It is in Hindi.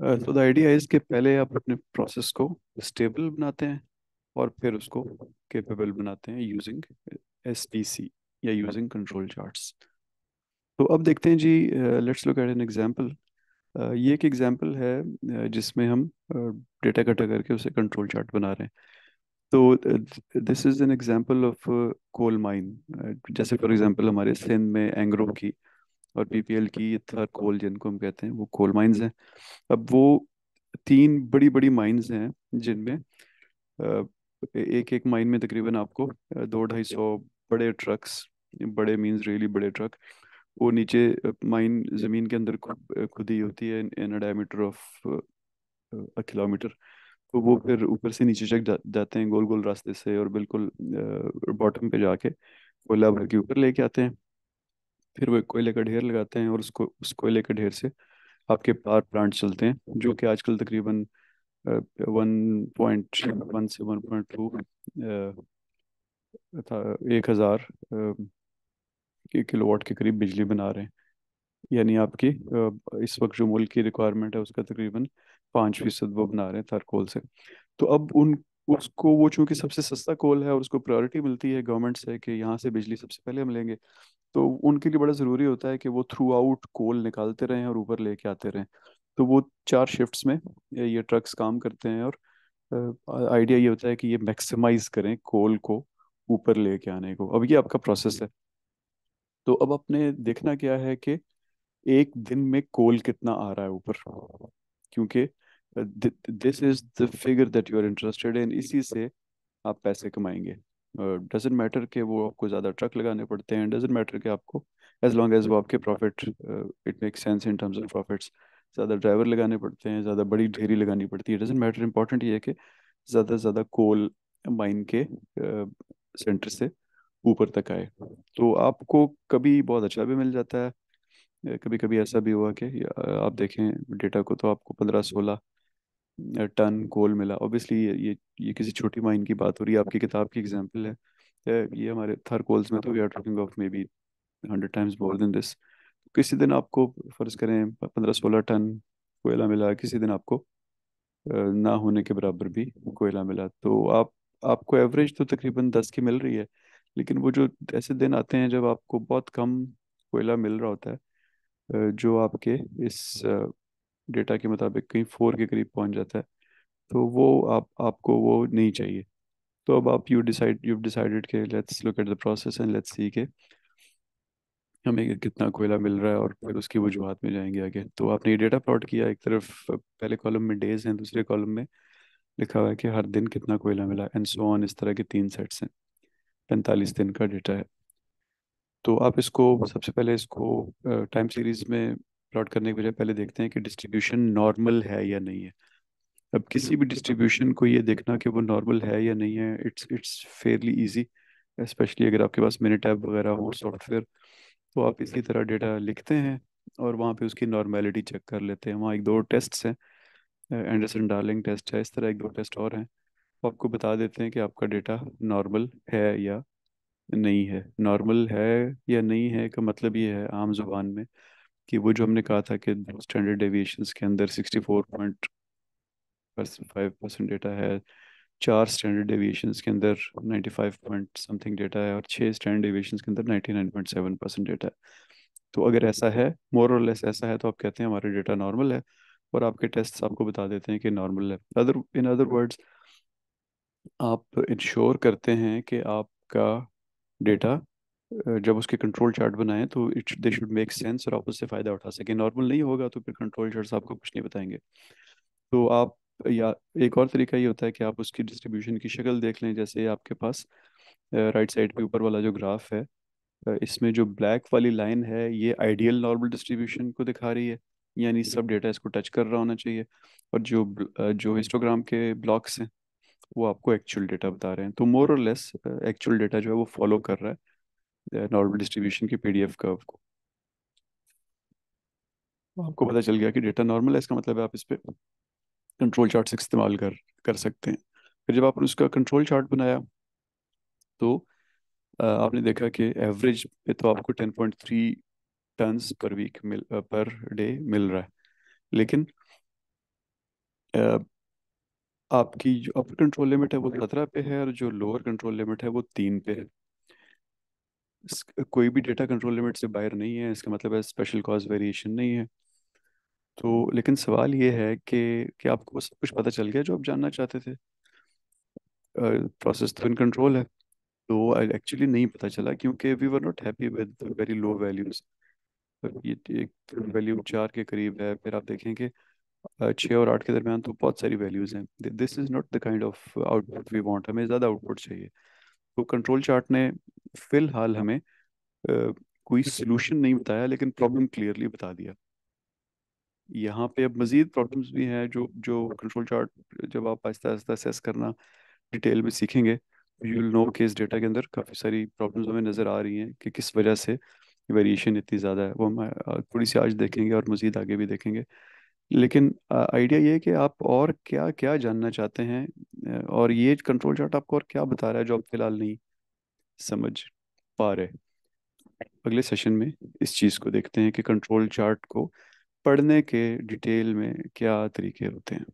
तो द आइडिया इज़ कि पहले आप अपने प्रोसेस को स्टेबल बनाते हैं और फिर उसको केपेबल बनाते हैं यूजिंग एसपीसी या यूजिंग कंट्रोल चार्ट्स तो अब देखते हैं जी let's look at an example ये एक एग्जांपल है जिसमें हम डेटा इकट्ठा करके उसे कंट्रोल चार्ट बना रहे हैं. तो this is an example of coal mine जैसे फॉर एग्जांपल हमारे सिंध में एंग्रो की और पीपीएल की थर कोल जिनको हम कहते हैं, वो कोल माइंस हैं। अब वो तीन बड़ी बड़ी माइंस हैं जिनमें एक एक माइन में तकरीबन आपको दो ढाई सौ बड़े ट्रक्स, बड़े मींस रियली बड़े ट्रक, वो नीचे माइन ज़मीन के अंदर खुद होती है in diameter of, uh kilometre. तो वो फिर ऊपर से नीचे चक जाते हैं गोल गोल रास्ते से और बिल्कुल बॉटम पे जाके कोयला भर के ऊपर लेके आते हैं। फिर वो कोयले का ढेर लगाते हैं और उसको, उस कोयले के ढेर से आपके पावर प्लांट चलते हैं, जो कि आजकल तकरीबन वन पॉइंट वन से वन पॉइंट टू एक हज़ार किलोवाट के करीब बिजली बना रहे हैं। यानी आपकी इस वक्त जो मुल्क की रिक्वायरमेंट है उसका तकरीबन पाँच फ़ीसद वो बना रहे हैं थर्कोल से। तो अब उन उसको, वो चूँकि सबसे सस्ता कोल है और उसको प्रायोरिटी मिलती है गवर्नमेंट से कि यहाँ से बिजली सबसे पहले हम लेंगे तो उनके लिए बड़ा ज़रूरी होता है कि वो थ्रू आउट कोल निकालते रहें और ऊपर लेके आते रहें। तो वो चार शिफ्ट्स में ये ट्रक्स काम करते हैं और आइडिया ये होता है कि ये मैक्सिमाइज करें कोल को ऊपर लेके आने को। अब ये आपका प्रोसेस है। तो अब अपने देखना क्या है कि एक दिन में कोल कितना आ रहा है ऊपर? क्योंकि this is the figure that you are interested in इसी से आप पैसे कमाएँगे। डजेंट मैटर कि वो आपको ज़्यादा ट्रक लगाने पड़ते हैं डजेंट मैटर कि आपको एज लॉन्ग एज वो आपके profit it make sense in terms of profits ज़्यादा ड्राइवर लगाने पड़ते हैं ज़्यादा बड़ी ढेरी लगानी पड़ती है। डजेंट मैटर इंपॉर्टेंट ये है कि ज़्यादा से ज़्यादा कोल माइन के सेंटर uh, से ऊपर तक आए। तो आपको कभी बहुत अच्छा भी मिल जाता है। कभी कभी ऐसा भी हुआ कि आप देखें डेटा को तो आपको पंद्रह सोलह टन कोल मिला। ऑब्वियसली ये ये ये किसी छोटी माइन की बात हो रही है, आपकी किताब की एग्जांपल है। ये हमारे थर कोल्स में तो we are talking of maybe hundred times more than this किसी दिन आपको फ़र्ज़ करें पंद्रह सोलह टन कोयला मिला, किसी दिन आपको ना होने के बराबर भी कोयला मिला। तो आप, आपको एवरेज तो तकरीबन दस की मिल रही है, लेकिन वो जो ऐसे दिन आते हैं जब आपको बहुत कम कोयला मिल रहा होता है जो आपके इस डेटा के मुताबिक कहीं फोर के करीब पहुँच जाता है तो वो आप, आपको वो नहीं चाहिए। तो अब आप यू डिसाइड यू डिसाइडेड के let's look at the process and let's see के हमें कितना कोयला मिल रहा है और फिर उसकी वजूहत में जाएँगे आगे। तो आपने ये डेटा प्लॉट किया, एक तरफ़ पहले कॉलम में डेज़ हैं, दूसरे कॉलम में लिखा हुआ है कि हर दिन कितना कोयला मिला एंड सो ऑन इस तरह के तीन सेट्स हैं। पैंतालीस दिन का डेटा है। तो आप इसको, सबसे पहले इसको टाइम सीरीज़ में प्लॉट करने के बजाय पहले देखते हैं कि डिस्ट्रीब्यूशन नॉर्मल है या नहीं है। अब किसी भी डिस्ट्रीब्यूशन को ये देखना कि वो नॉर्मल है या नहीं है it's it's fairly easy especially अगर आपके पास मिनी टैब वगैरह हो सॉफ्टवेयर तो आप इसी तरह डेटा लिखते हैं और वहाँ पे उसकी नॉर्मेलिटी चेक कर लेते हैं। वहाँ एक दो टेस्ट हैं एंडरसन डार्लिंग टेस्ट है इस तरह एक दो टेस्ट और हैं। वो आपको बता देते हैं कि आपका डेटा नॉर्मल है या नहीं है। नॉर्मल है या नहीं है का मतलब ये है आम ज़ुबान में कि वो जो हमने कहा था कि स्टैंडर्ड डेविएशंस के अंदर sixty four point five percent data है चार स्टैंडर्ड डेविएशंस के अंदर ninety five point something data है और छः स्टैंडर्ड डेविएशंस के अंदर ninety nine point seven percent data है। तो अगर ऐसा है मोर और लेस ऐसा है तो आप कहते हैं हमारा डेटा नॉर्मल है और आपके टेस्ट आपको बता देते हैं कि नॉर्मल है। अदर इन अदर वर्ड्स आप इंश्योर करते हैं कि आपका डेटा जब उसके कंट्रोल चार्ट बनाएँ तो it they should make sense और आप उससे फ़ायदा उठा सकें। नॉर्मल नहीं होगा तो फिर कंट्रोल चार्ट आपको कुछ नहीं बताएँगे। तो आप, या एक और तरीका ये होता है कि आप उसकी डिस्ट्रीब्यूशन की शक्ल देख लें, जैसे आपके पास राइट साइड पे ऊपर वाला जो ग्राफ है इसमें जो ब्लैक वाली लाइन है, ये आइडियल नॉर्मल डिस्ट्रीब्यूशन को दिखा रही है। यानी सब डेटा इसको टच कर रहा होना चाहिए। और जो जो हिस्टोग्राम के ब्लॉक्स हैं, वो आपको एक्चुअल डेटा बता रहे हैं। तो मोर और लेस एक्चुअल डेटा जो है वो फॉलो कर रहा है। नॉर्मल डिस्ट्रीब्यूशन की पीडीएफ कर्व को आपको। पता चल गया कि डेटा नॉर्मल है, इसका मतलब है आप इस पर कंट्रोल चार्ट इस्तेमाल कर कर सकते हैं। फिर जब आपने उसका कंट्रोल चार्ट बनाया तो आपने देखा कि एवरेज पे तो आपको 10.3 टन्स पर वीक मिल पर डे मिल रहा है। लेकिन आपकी जो अपर कंट्रोल लिमिट है वो सत्रह पे है और जो लोअर कंट्रोल लिमिट है वो तीन पे है। कोई भी डेटा कंट्रोल लिमिट से बाहर नहीं है इसका मतलब है स्पेशल कॉज वेरिएशन नहीं है। तो लेकिन सवाल ये है कि कि आपको सब कुछ पता चल गया जो आप जानना चाहते थे? प्रोसेस तो इन कंट्रोल है तो एक्चुअली नहीं पता चला क्योंकि we were not happy with very low values ये एक वैल्यू चार के करीब है फिर आप देखेंगे अ, छः और आठ के दरमियान तो बहुत सारी वैल्यूज़ हैं। This is not the kind of output we want हमें ज़्यादा आउटपुट चाहिए। तो कंट्रोल चार्ट ने फ़िलहाल हमें अ, कोई सोल्यूशन नहीं बताया लेकिन प्रॉब्लम क्लियरली बता दिया। यहाँ पे अब मज़ीद प्रॉब्लम्स भी हैं जो जो कंट्रोल चार्ट जब आप आहिस्ता आहिस्ता असेस करना डिटेल में सीखेंगे यू विल नो कि इस डेटा के अंदर काफ़ी सारी प्रॉब्लम्स हमें नज़र आ रही हैं कि किस वजह से वेरिएशन इतनी ज़्यादा है। वो हम थोड़ी सी आज देखेंगे और मज़ीद आगे भी देखेंगे। लेकिन आइडिया ये है कि आप और क्या क्या जानना चाहते हैं? और ये कंट्रोल चार्ट आपको और क्या बता रहा है जो आप फ़िलहाल नहीं समझ पा रहे? अगले सेशन में इस चीज़ को देखते हैं कि कंट्रोल चार्ट को पढ़ने के डिटेल में क्या तरीके होते हैं।